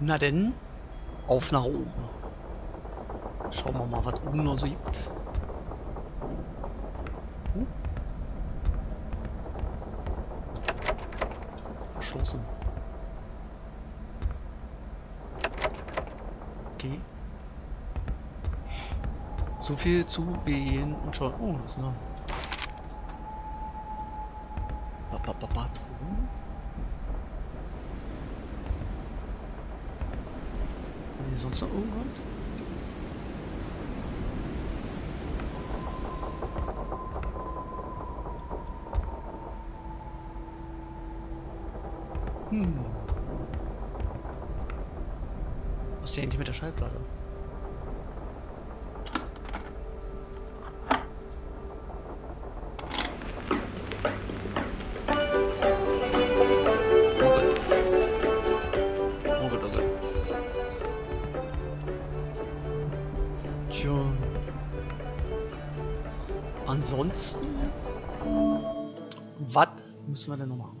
Na denn, auf nach oben. Schauen wir mal, was oben noch so gibt. Verschlossen. Okay. So viel zu Wehen und schauen. Oh, das ist noch. Truhen. Haben die sonst noch irgendwas? Hm. Was ist hier eigentlich mit der Schallplatte? Müssen wir denn noch machen?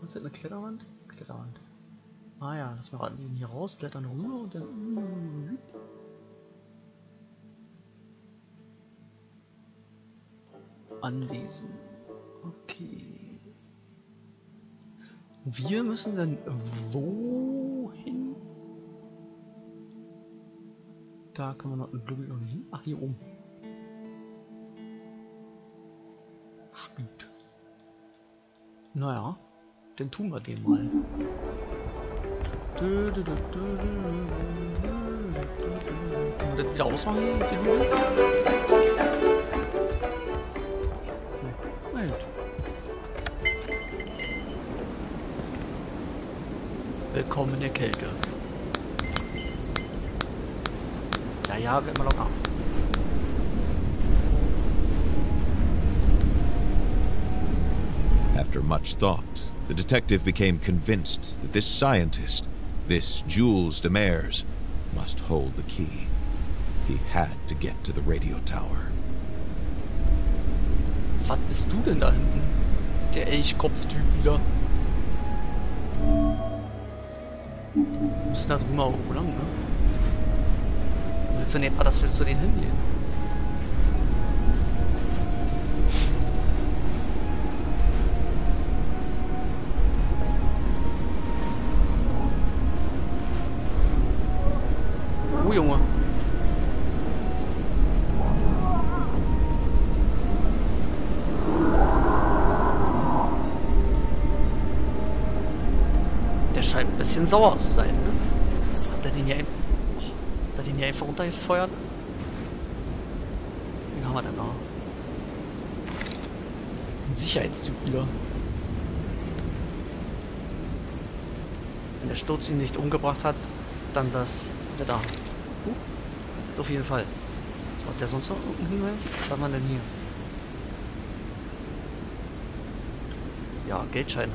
Was ist das, eine Kletterwand? Kletterwand. Ah ja, lass mal raten, hier raus, klettern rüber und dann. Anwesen. Okay. Wir müssen dann wohin? Da kann man noch ein Blumen hin. Ach, hier oben. Naja, dann tun wir den mal. Kann man das wieder ausmachen? Moment. Willkommen in der Kälte. Ja, ja, wird immer locker. After much thought, the detective became convinced that this scientist, this Jules Demers, must hold the key. He had to get to the radio tower. Was bist du denn da hinten? Der Elchkopf-Typ wieder. Wir müssen da drüber irgendwo lang, ne? Willst du etwa, dass wir zu denen hingehen? Bisschen sauer zu sein, ne? Hat er den hier, oh, hat er den hier einfach runtergefeuert? Wen haben wir denn da? Ein Sicherheitstyp wieder. Wenn der Sturz ihn nicht umgebracht hat, dann das der da. Uh, auf jeden Fall. So, hat der sonst noch irgendeinen Hinweis? Was haben wir denn hier? Ja, Geldscheine.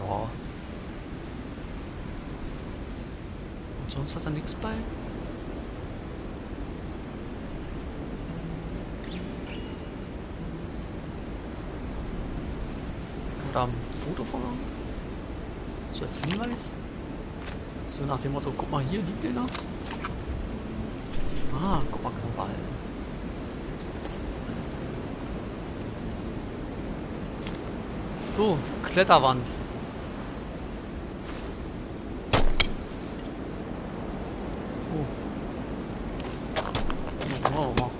Ja. Und sonst hat er nichts bei? Oder ein Foto von? So als Hinweis? So nach dem Motto, guck mal hier, liegt der da? Ah, guck mal, Knobal. So, Kletterwand. Oh. Oh, wow, wow.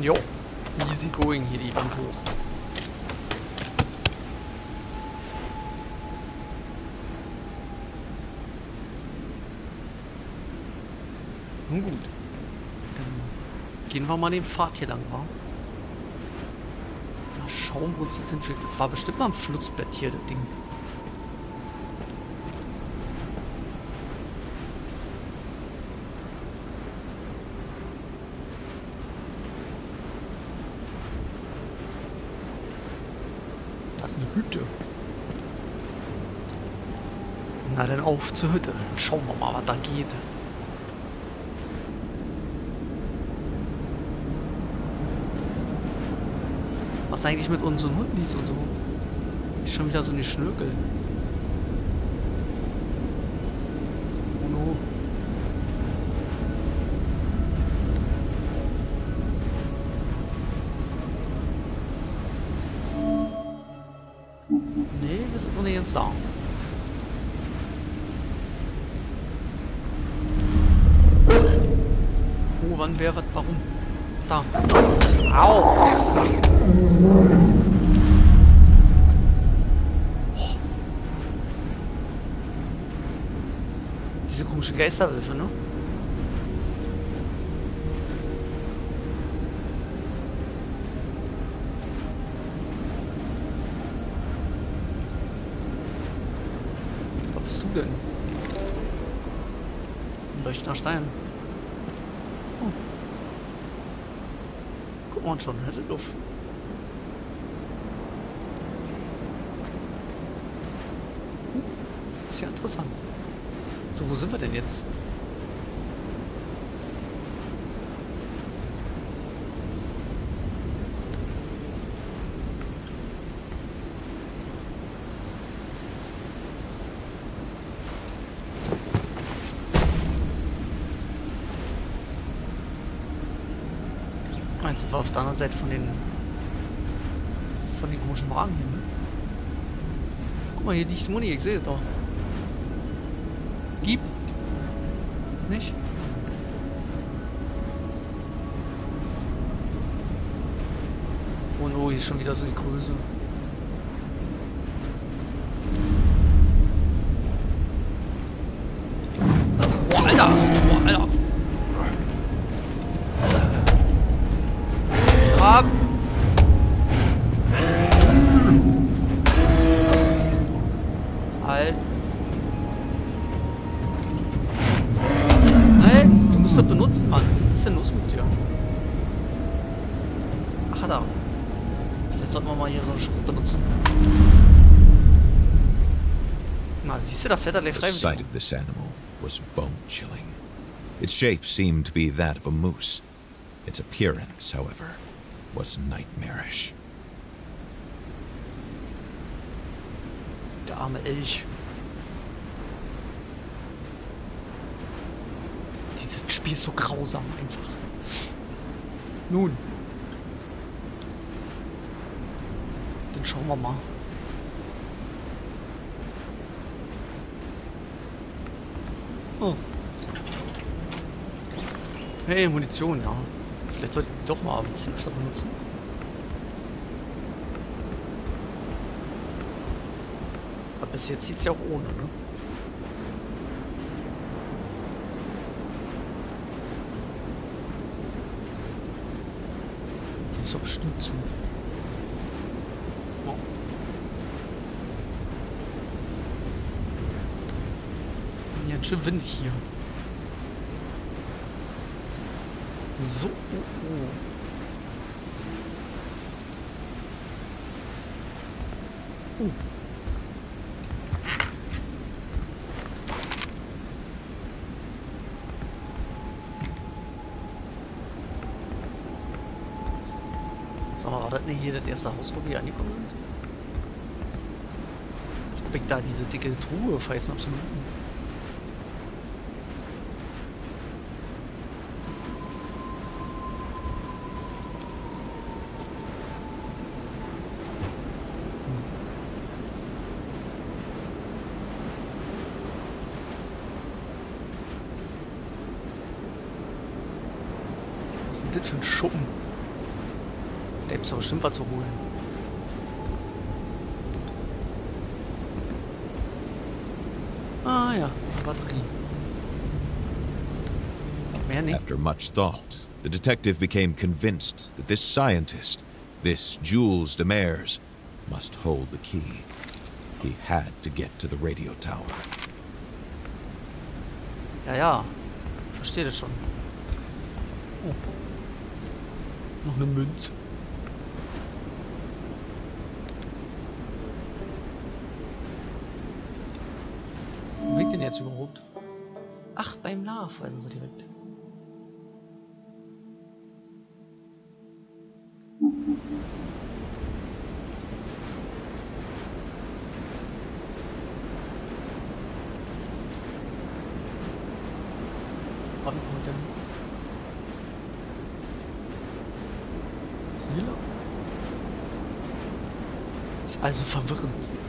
Jo, easy going hier die Wand hoch. Nun gut. Dann gehen wir mal den Pfad hier lang, wa? Mal schauen, wo uns das. Das war bestimmt mal ein Flussbett hier, das Ding. Hütte. Na dann auf zur Hütte. Schauen wir mal, was da geht. Was eigentlich mit unseren Hunden hieß und so? Ist schon wieder so eine Schnökel. Was, warum? Da. Au! Diese komischen Geisterwölfe, ne? Was bist du denn? Ein leuchtender Stein. Oh. Mal schon, hätte Luft. Ist ja interessant. So, wo sind wir denn jetzt? Meinst du, war auf der anderen Seite von den von den komischen Wagen hier, ne? Guck mal, hier liegt Muni, ich sehe es doch. Gib. Nicht? Oh no, hier ist schon wieder so die Größe. Halt! Nein, du musst das benutzen, Mann. Was ist denn los mit dir? Ach, da. Vielleicht sollten wir mal hier so einen Schub benutzen. Na, siehst du, da fährt er gleich The sight of this animal was bone chilling. Its shape seemed to be that of a moose. Its appearance, however, was nightmarish. Der arme Elch. Dieses Spiel ist so grausam einfach. Nun. Dann schauen wir mal. Oh. Hey, Munition, ja. Vielleicht sollte ich doch mal ein bisschen öfter benutzen. Aber bis jetzt sieht's ja auch ohne, ne? Ist doch bestimmt zu. Oh. Ja, ein schön Wind hier. So. Oh, oh. Uh. War das nicht hier das erste Haus, wo wir angekommen sind? Als ob ich da diese dicke Truhe vergessen habe ja, Batterie. Mehr nicht. After much thought, the detective became convinced that this scientist, this Jules Demers, must hold the key. He had to get to the radio tower. Ja, ja. Verstehe das schon. Oh. Noch eine Münze. Denn jetzt überhaupt? Ach, beim Love, also wir direkt. Wann kommt denn? Hier lang? Ist also verwirrend.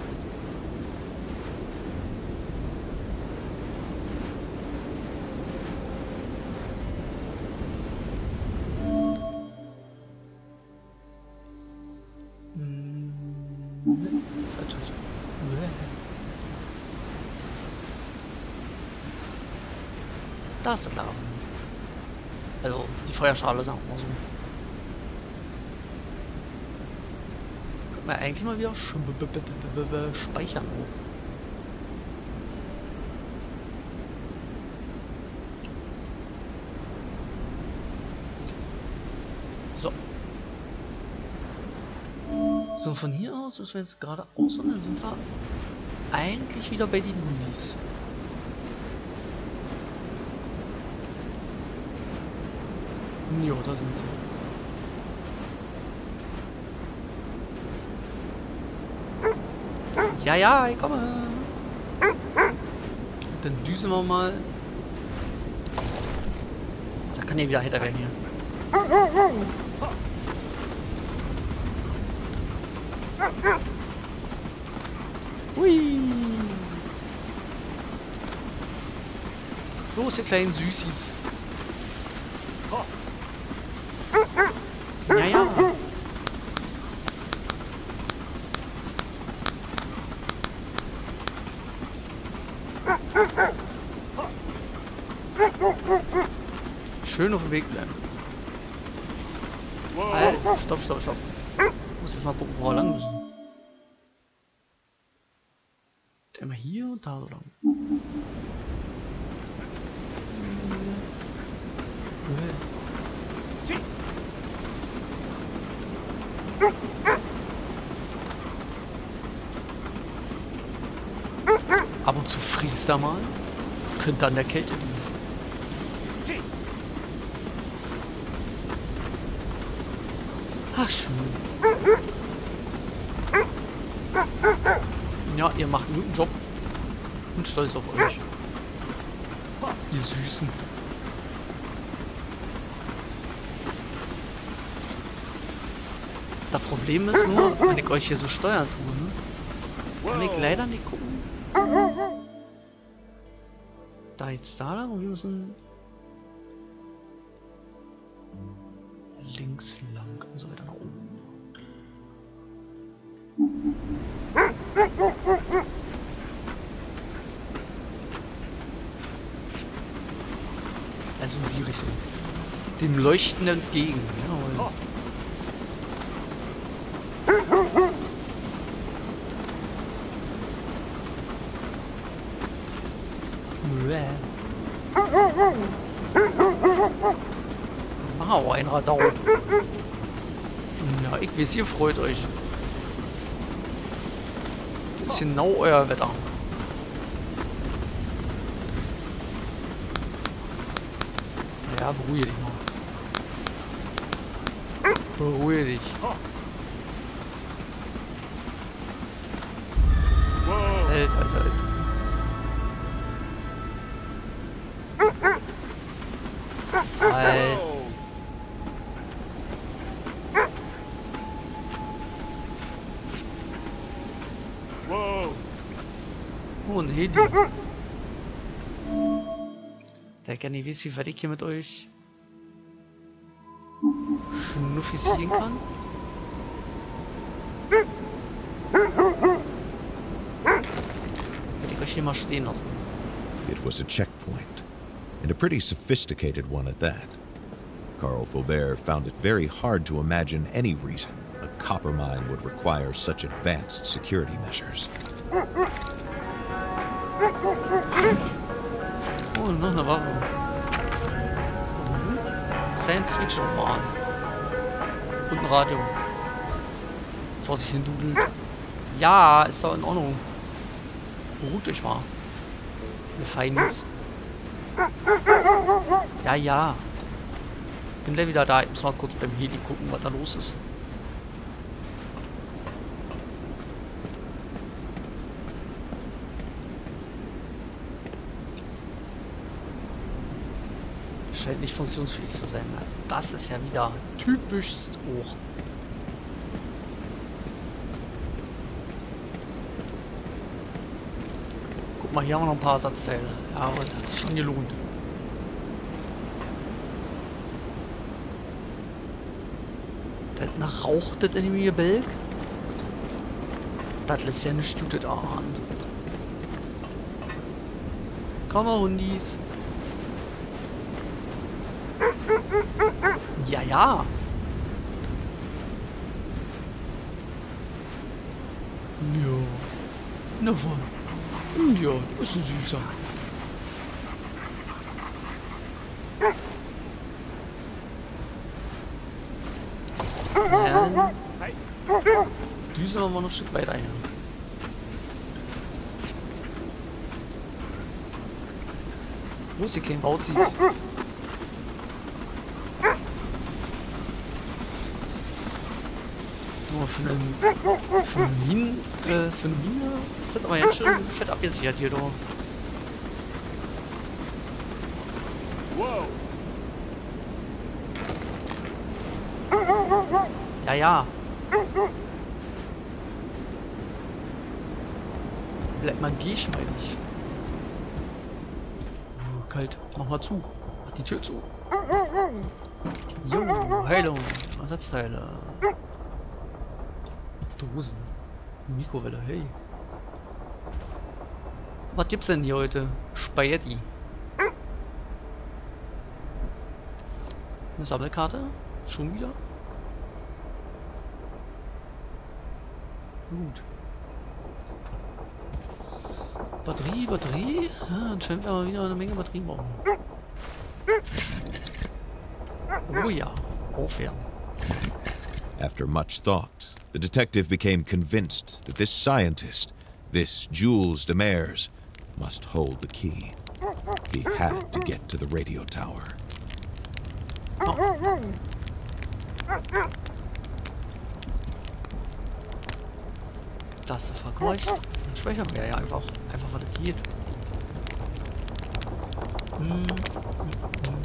Da ist der Laden. Also die Feuerschale, sagen wir mal so. Können wir eigentlich mal wieder speichern. So. So, von hier aus müssen wir jetzt geradeaus und dann sind wir eigentlich wieder bei den Unis. Jo, da sind sie. Ja, ja, ich komme. Dann düsen wir mal. Da kann ja wieder heiter werden hier. Hui. Los, ihr kleinen Süßis. Ja, ja. Schön auf dem Weg bleiben. Halt, stopp, stopp, stopp. Ich muss jetzt mal gucken, wo wir lang müssen. Einmal hier und da so lang. Äh. Ab und zu friest da mal. Könnte an der Kälte liegen. Ach, schön. Ja, ihr macht einen guten Job. Und stolz auf euch. Ihr Süßen. Das Problem ist nur, wenn ich euch hier so steuern ne? kann ich leider nicht gucken. Jetzt da lang und wir müssen links lang und so weiter nach oben. Also in die Richtung. Dem Leuchten entgegen. Jawohl. Wow, ein Radau. Weiß, ihr freut euch. Das ist genau euer Wetter. Ja, beruhige dich mal. Beruhige dich. Alter, Alter. Alter. Gerne weiß, wie weit ich hier mit euch schnuffisieren kann. It was a checkpoint, and a pretty sophisticated one at that. Carl Faubert found it very hard to imagine any reason a copper mine would require such advanced security measures. Oh, noch eine Waffe. Science Fiction Roman. Und ein Radio. Vor sich hin dudelt. Ja, ist doch in Ordnung. Beruhigt euch mal. Wir Feins. Ja, ja. Bin gleich wieder da. Ich muss mal kurz beim Heli gucken, was da los ist. Scheint nicht funktionsfähig zu sein. Das ist ja wieder typischst hoch. Guck mal, hier haben wir noch ein paar Ersatzteile. Ja, aber das hat sich schon gelohnt. Das nach raucht das in dem Gebälk. Das lässt ja nicht stutet ahnen. Komm mal, Hundis. Ja, ja. Na wann? Ja, ist ein süßer. Ja, düsen wir mal noch ein Stück weiter her. Wo ist die kleinen Bauzis? Für einen Minen, äh, eine Mine das aber jetzt schon fett abgesichert hier, doch. Ja, ja. Bleib mal geschmeidig. Uh, kalt. Mach mal zu. Mach die Tür zu. Jo, Heilung. Ersatzteile. Dosen. Mikrowelle, hey. Was gibt's denn hier heute? Spaghetti. Eine Sammelkarte? Schon wieder? Gut. Batterie, Batterie. Ja, anscheinend werden wir wieder eine Menge Batterien brauchen. Oh ja, aufwärmen. After much thought, the detective became convinced that this scientist, this Jules Demers, must hold the key. He had to get to the radio tower. Das ist verkreucht. Dann speichern wir ja einfach. Einfach weil das geht. Hm, hm, hm.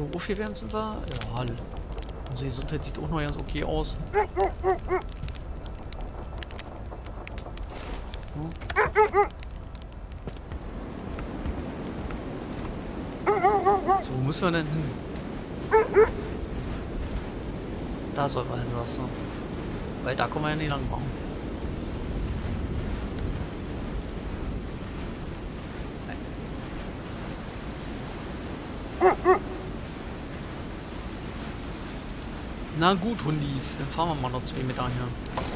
So aufgewärmt sind wir. Ja, Hall. Unsere Gesundheit sieht auch noch ganz okay aus. So, wo müssen wir denn hin? Da soll man hin, was ne? Weil da kommen wir ja nicht lang machen. Na gut, Hundis, dann fahren wir mal noch zwei Meter hier.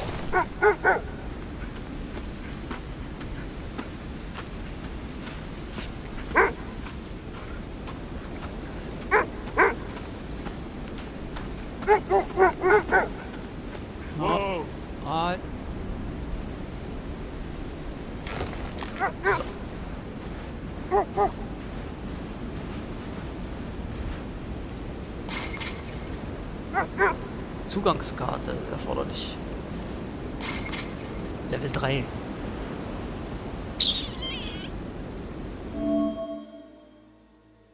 Zugangskarte erforderlich. Level 3.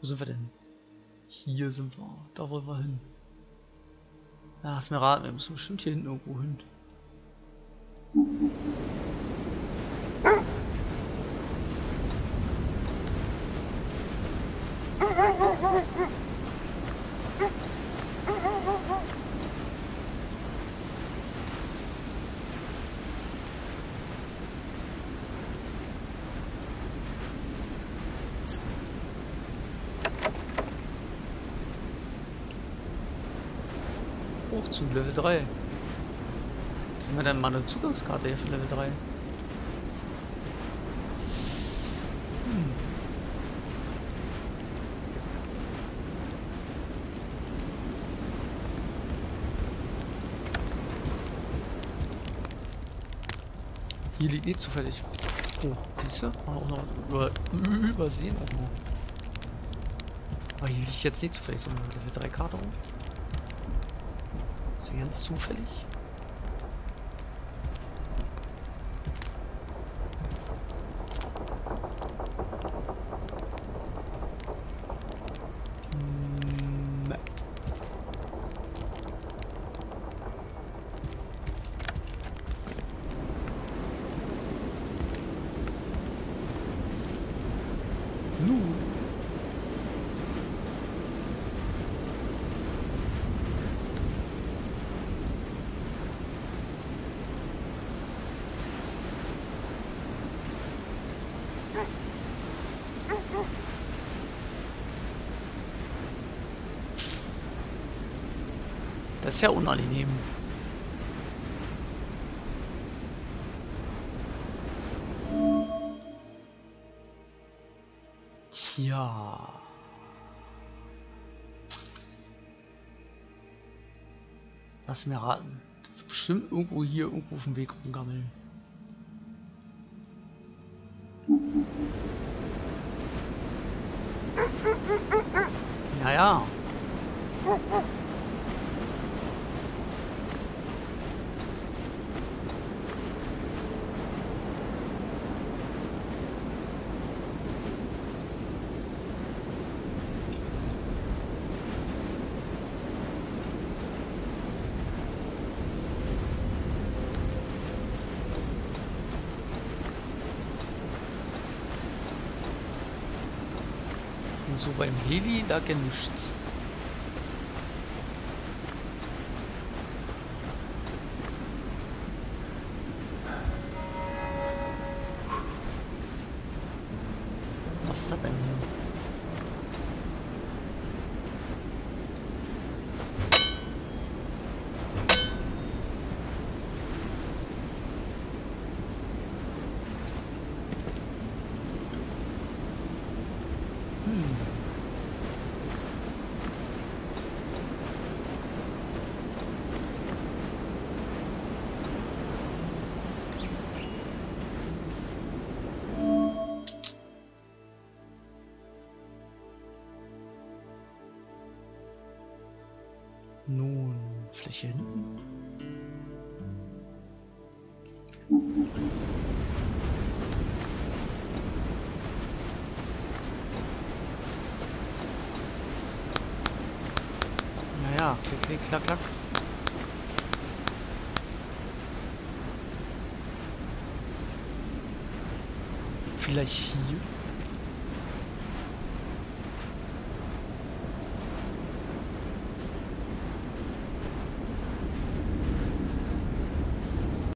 Wo sind wir denn? Hier sind wir. Da wollen wir hin. Lass mir raten, wir müssen bestimmt hier hinten irgendwo hin. hoch zu, Level 3. Kriegen wir dann mal eine Zugangskarte hier für Level 3? Hm. Hier liegt eh zufällig. Oh, siehst du? Auch noch über, übersehen. noch. Aber hier liegt jetzt nicht zufällig so eine Level 3 Karte rum. Ganz zufällig? Mm, ne. Nun. Das ist ja unangenehm. Tja. Lass mir raten. Bestimmt irgendwo hier irgendwo auf dem Weg rumgammeln. Ja, ja. So beim Heli lag ja nichts. Fläche hinten. Naja, klick, klick, klack, klack. Vielleicht hier?